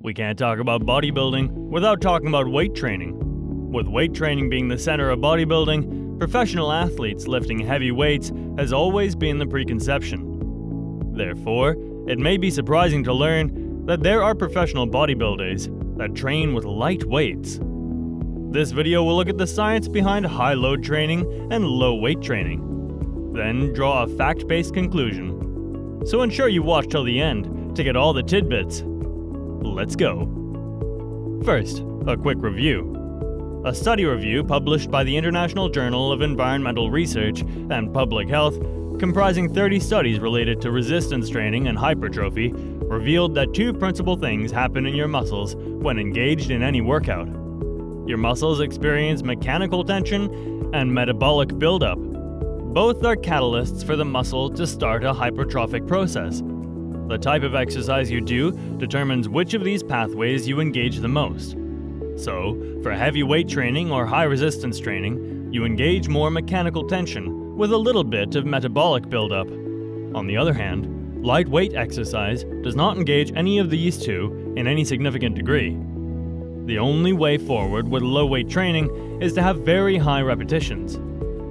We can't talk about bodybuilding without talking about weight training. With weight training being the center of bodybuilding, professional athletes lifting heavy weights has always been the preconception. Therefore, it may be surprising to learn that there are professional bodybuilders that train with light weights. This video will look at the science behind high load training and low weight training, then draw a fact based conclusion. So ensure you watch till the end to get all the tidbits. Let's go. First, a quick review. A study review published by the International Journal of Environmental Research and Public Health, comprising 30 studies related to resistance training and hypertrophy, revealed that two principal things happen in your muscles when engaged in any workout. Your muscles experience mechanical tension and metabolic buildup. Both are catalysts for the muscle to start a hypertrophic process. The type of exercise you do determines which of these pathways you engage the most. So, for heavy weight training or high resistance training, you engage more mechanical tension with a little bit of metabolic buildup. On the other hand, lightweight exercise does not engage any of these two in any significant degree. The only way forward with low weight training is to have very high repetitions.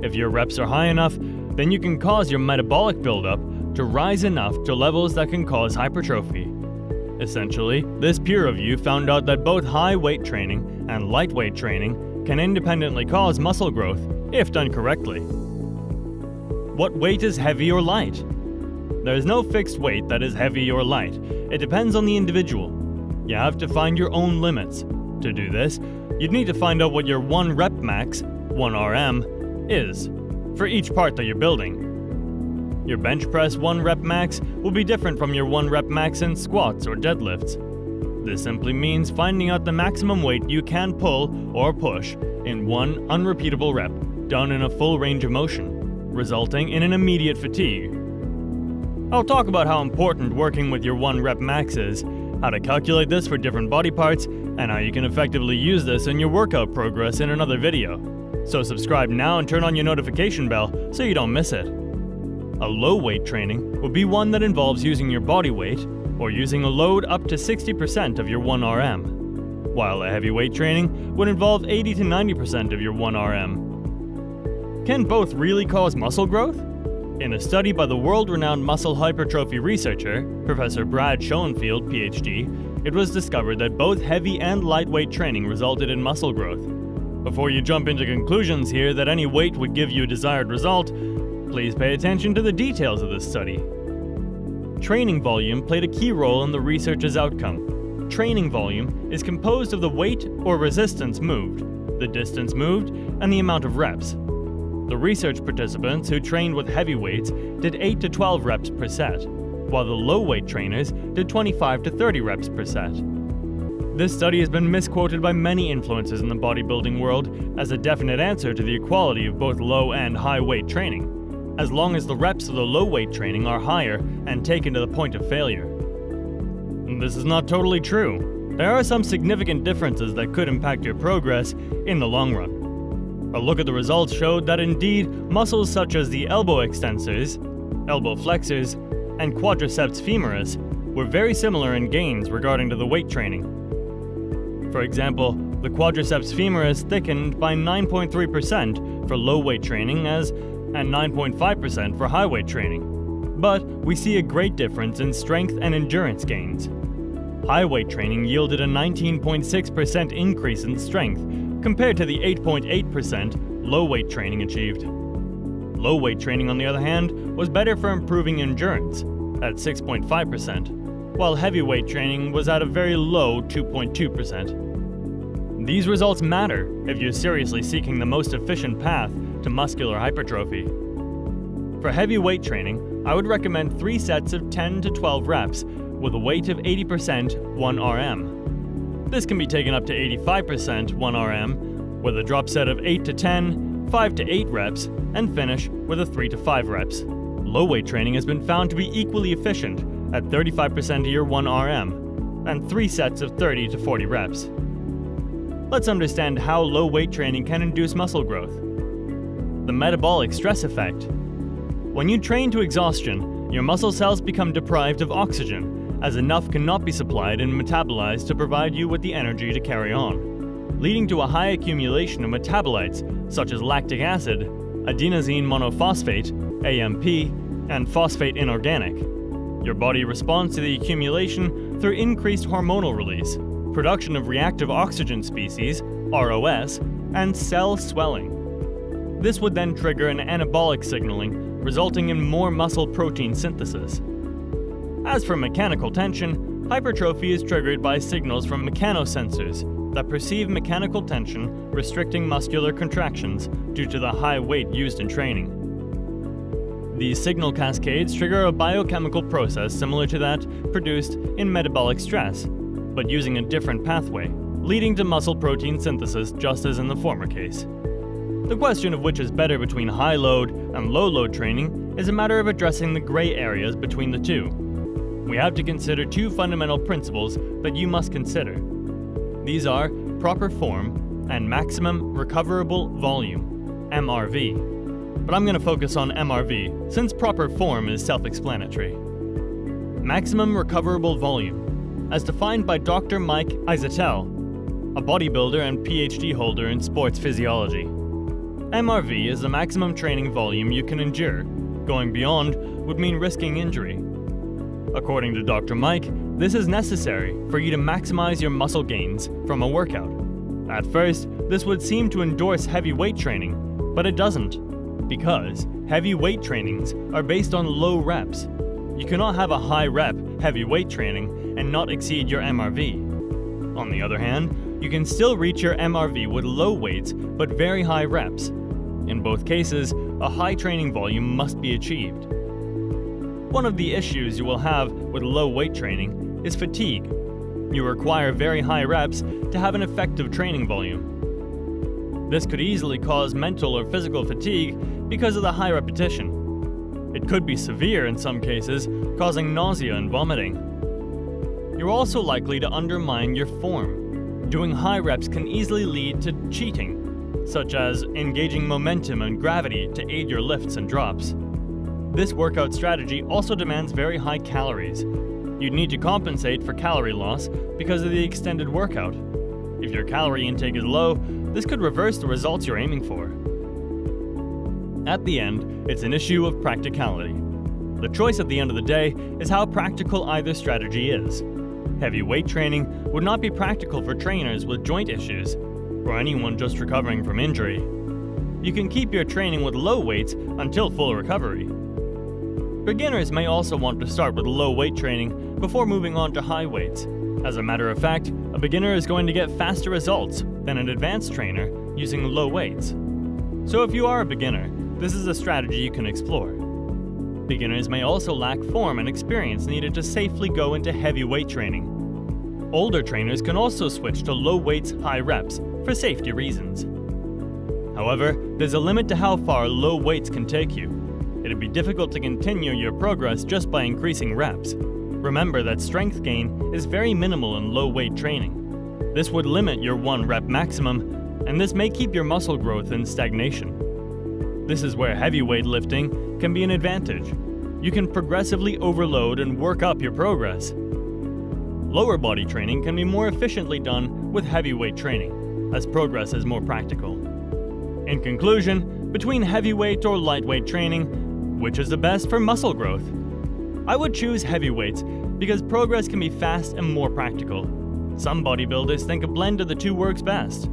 If your reps are high enough, then you can cause your metabolic buildup to rise enough to levels that can cause hypertrophy. Essentially, this peer review found out that both high weight training and lightweight training can independently cause muscle growth if done correctly. What weight is heavy or light? There is no fixed weight that is heavy or light. It depends on the individual. You have to find your own limits. To do this, you'd need to find out what your 1 rep max, 1 RM, is for each part that you're building. Your bench press 1 rep max will be different from your 1 rep max in squats or deadlifts. This simply means finding out the maximum weight you can pull or push in one unrepeatable rep, done in a full range of motion, resulting in an immediate fatigue. I'll talk about how important working with your 1 rep max is, how to calculate this for different body parts, and how you can effectively use this in your workout progress in another video. So subscribe now and turn on your notification bell so you don't miss it. A low weight training would be one that involves using your body weight or using a load up to 60% of your 1RM, while a heavy weight training would involve 80 to 90% of your 1RM. Can both really cause muscle growth? In a study by the world renowned muscle hypertrophy researcher, Professor Brad Schoenfeld, PhD, it was discovered that both heavy and lightweight training resulted in muscle growth. Before you jump into conclusions here that any weight would give you a desired result, Please pay attention to the details of this study. Training volume played a key role in the researcher's outcome. Training volume is composed of the weight or resistance moved, the distance moved, and the amount of reps. The research participants who trained with heavy weights did 8 to 12 reps per set, while the low weight trainers did 25 to 30 reps per set. This study has been misquoted by many influences in the bodybuilding world as a definite answer to the equality of both low and high weight training as long as the reps of the low weight training are higher and taken to the point of failure. This is not totally true. There are some significant differences that could impact your progress in the long run. A look at the results showed that indeed muscles such as the elbow extensors, elbow flexors, and quadriceps femoris were very similar in gains regarding to the weight training. For example, the quadriceps femoris thickened by 9.3% for low weight training as and 9.5% for high weight training. But we see a great difference in strength and endurance gains. High weight training yielded a 19.6% increase in strength compared to the 8.8% low weight training achieved. Low weight training, on the other hand, was better for improving endurance at 6.5%, while heavy weight training was at a very low 2.2%. These results matter if you're seriously seeking the most efficient path to muscular hypertrophy. For heavy weight training, I would recommend 3 sets of 10 to 12 reps with a weight of 80% 1 RM. This can be taken up to 85% 1 RM with a drop set of 8 to 10, 5 to 8 reps, and finish with a 3 to 5 reps. Low weight training has been found to be equally efficient at 35% of your 1 RM and 3 sets of 30 to 40 reps. Let's understand how low weight training can induce muscle growth the metabolic stress effect. When you train to exhaustion, your muscle cells become deprived of oxygen as enough cannot be supplied and metabolized to provide you with the energy to carry on, leading to a high accumulation of metabolites such as lactic acid, adenosine monophosphate, AMP, and phosphate inorganic. Your body responds to the accumulation through increased hormonal release, production of reactive oxygen species, ROS, and cell swelling. This would then trigger an anabolic signaling, resulting in more muscle protein synthesis. As for mechanical tension, hypertrophy is triggered by signals from mechanosensors that perceive mechanical tension restricting muscular contractions due to the high weight used in training. These signal cascades trigger a biochemical process similar to that produced in metabolic stress, but using a different pathway, leading to muscle protein synthesis just as in the former case. The question of which is better between high load and low load training is a matter of addressing the gray areas between the two. We have to consider two fundamental principles that you must consider. These are proper form and maximum recoverable volume, MRV but I'm going to focus on MRV, since proper form is self-explanatory. Maximum recoverable volume, as defined by Dr. Mike Israetel, a bodybuilder and PhD holder in sports physiology. MRV is the maximum training volume you can endure. Going beyond would mean risking injury. According to Dr. Mike, this is necessary for you to maximize your muscle gains from a workout. At first, this would seem to endorse heavy weight training, but it doesn't because heavy weight trainings are based on low reps. You cannot have a high rep heavy weight training and not exceed your MRV. On the other hand, you can still reach your MRV with low weights but very high reps. In both cases, a high training volume must be achieved. One of the issues you will have with low weight training is fatigue. You require very high reps to have an effective training volume. This could easily cause mental or physical fatigue because of the high repetition. It could be severe in some cases, causing nausea and vomiting. You're also likely to undermine your form. Doing high reps can easily lead to cheating, such as engaging momentum and gravity to aid your lifts and drops. This workout strategy also demands very high calories. You'd need to compensate for calorie loss because of the extended workout. If your calorie intake is low, this could reverse the results you're aiming for. At the end, it's an issue of practicality. The choice at the end of the day is how practical either strategy is. Heavy weight training would not be practical for trainers with joint issues, or anyone just recovering from injury. You can keep your training with low weights until full recovery. Beginners may also want to start with low weight training before moving on to high weights. As a matter of fact, a beginner is going to get faster results than an advanced trainer using low weights. So if you are a beginner, this is a strategy you can explore. Beginners may also lack form and experience needed to safely go into heavy weight training. Older trainers can also switch to low weights, high reps for safety reasons. However, there's a limit to how far low weights can take you. It'd be difficult to continue your progress just by increasing reps. Remember that strength gain is very minimal in low weight training. This would limit your 1 rep maximum, and this may keep your muscle growth in stagnation. This is where heavyweight lifting can be an advantage. You can progressively overload and work up your progress. Lower body training can be more efficiently done with heavyweight training, as progress is more practical. In conclusion, between heavyweight or lightweight training, which is the best for muscle growth? I would choose heavyweights because progress can be fast and more practical. Some bodybuilders think a blend of the two works best.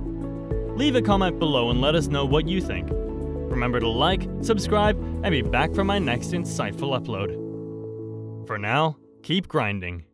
Leave a comment below and let us know what you think. Remember to like, subscribe, and be back for my next insightful upload. For now, keep grinding.